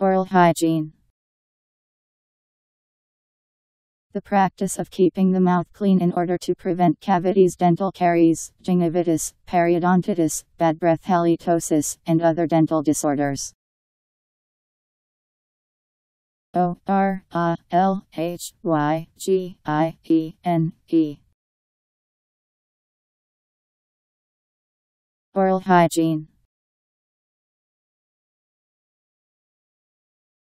Oral hygiene. The practice of keeping the mouth clean in order to prevent cavities, dental caries, gingivitis, periodontitis, bad breath halitosis, and other dental disorders. O R A L H Y G I E N E Oral hygiene